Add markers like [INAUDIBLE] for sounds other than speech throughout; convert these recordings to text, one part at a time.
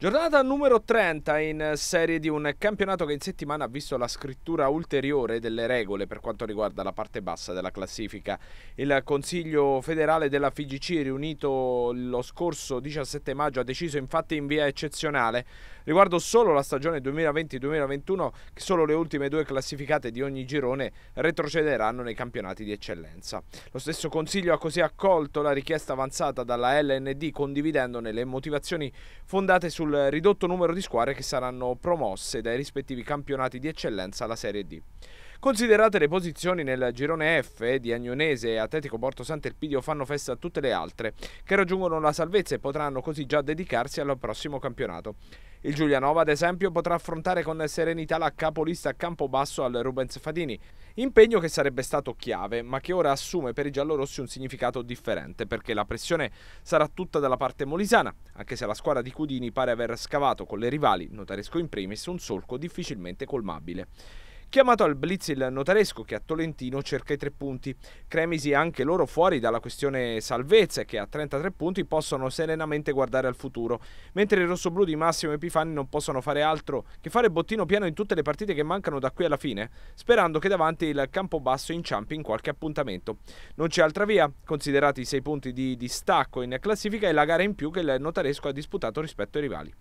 Giornata numero 30 in serie di un campionato che in settimana ha visto la scrittura ulteriore delle regole per quanto riguarda la parte bassa della classifica. Il Consiglio federale della FIGC riunito lo scorso 17 maggio ha deciso infatti in via eccezionale riguardo solo la stagione 2020-2021 che solo le ultime due classificate di ogni girone retrocederanno nei campionati di eccellenza. Lo stesso Consiglio ha così accolto la richiesta avanzata dalla LND condividendone le motivazioni fondate sul sul ridotto numero di squadre che saranno promosse dai rispettivi campionati di eccellenza alla Serie D. Considerate le posizioni nel girone F di Agnonese e Atletico Porto Sant'Elpidio fanno festa a tutte le altre, che raggiungono la salvezza e potranno così già dedicarsi al prossimo campionato. Il Giulianova, ad esempio, potrà affrontare con serenità la capolista a Campobasso al Rubens Fadini, impegno che sarebbe stato chiave, ma che ora assume per i giallorossi un significato differente, perché la pressione sarà tutta dalla parte molisana, anche se la squadra di Cudini pare aver scavato con le rivali, notaresco in primis, un solco difficilmente colmabile. Chiamato al blitz il notaresco che a Tolentino cerca i tre punti. Cremisi anche loro fuori dalla questione salvezza che a 33 punti possono serenamente guardare al futuro, mentre i rossoblù di Massimo Epifani non possono fare altro che fare bottino piano in tutte le partite che mancano da qui alla fine, sperando che davanti il campo basso inciampi in qualche appuntamento. Non c'è altra via, considerati i sei punti di distacco in classifica e la gara in più che il notaresco ha disputato rispetto ai rivali.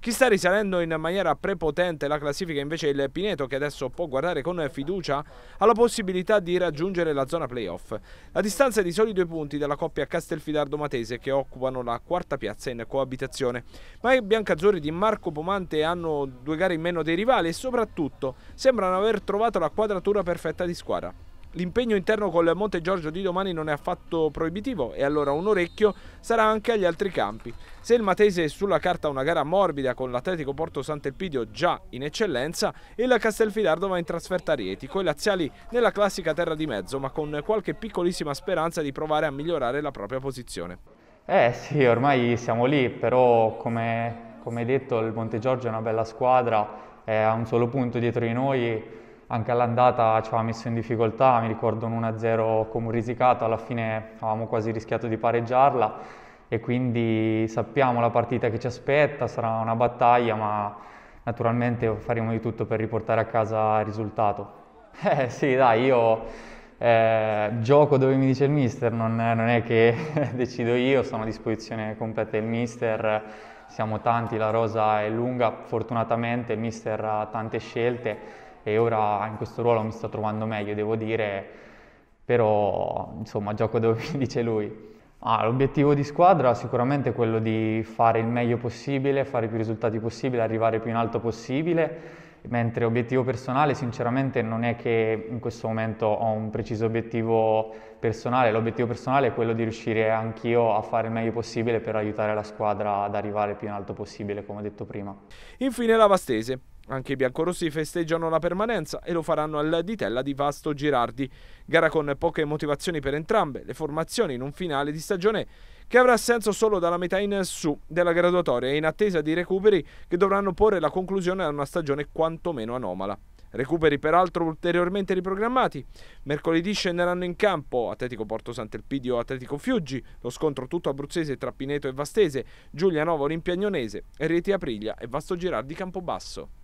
Chi sta risalendo in maniera prepotente la classifica invece è il Pineto che adesso può guardare con fiducia alla possibilità di raggiungere la zona playoff. La distanza è di soli due punti dalla coppia Castelfidardo-Matese che occupano la quarta piazza in coabitazione. Ma i biancazzurri di Marco Pomante hanno due gare in meno dei rivali e soprattutto sembrano aver trovato la quadratura perfetta di squadra. L'impegno interno col Monte Giorgio di domani non è affatto proibitivo e allora un orecchio sarà anche agli altri campi. Se il Matese è sulla carta una gara morbida con l'Atletico Porto Sant'Elpidio già in eccellenza, il Castelfidardo va in trasferta a Rieti, coi laziali nella classica terra di mezzo, ma con qualche piccolissima speranza di provare a migliorare la propria posizione. Eh sì, ormai siamo lì, però come, come detto il Monte Giorgio è una bella squadra, è a un solo punto dietro di noi anche all'andata ci aveva messo in difficoltà, mi ricordo un 1-0 come un risicato, alla fine avevamo quasi rischiato di pareggiarla. E quindi sappiamo la partita che ci aspetta, sarà una battaglia ma naturalmente faremo di tutto per riportare a casa il risultato. [LAUGHS] Eh sì dai, io eh, gioco dove mi dice il mister, non, non è che [LAUGHS] decido io, sono a disposizione completa del mister, siamo tanti, la rosa è lunga, fortunatamente il mister ha tante scelte e ora in questo ruolo mi sto trovando meglio, devo dire, però insomma gioco dove mi [LAUGHS] dice lui. Ah, l'obiettivo di squadra sicuramente è quello di fare il meglio possibile, fare più risultati possibile, arrivare più in alto possibile, mentre obiettivo personale sinceramente non è che in questo momento ho un preciso obiettivo personale, l'obiettivo personale è quello di riuscire anch'io a fare il meglio possibile per aiutare la squadra ad arrivare più in alto possibile, come ho detto prima. Infine la Vastese. Anche i biancorossi festeggiano la permanenza e lo faranno al Ditella di Vasto Girardi. Gara con poche motivazioni per entrambe, le formazioni in un finale di stagione che avrà senso solo dalla metà in su della graduatoria e in attesa di recuperi che dovranno porre la conclusione a una stagione quantomeno anomala. Recuperi peraltro ulteriormente riprogrammati. Mercoledì scenderanno in campo Atletico Porto Sant'Elpidio Atletico Fiuggi, lo scontro tutto abruzzese tra Pineto e Vastese, Giulianova Olimpia Agnonese, Rieti Aprilia e Vasto Girardi Campobasso.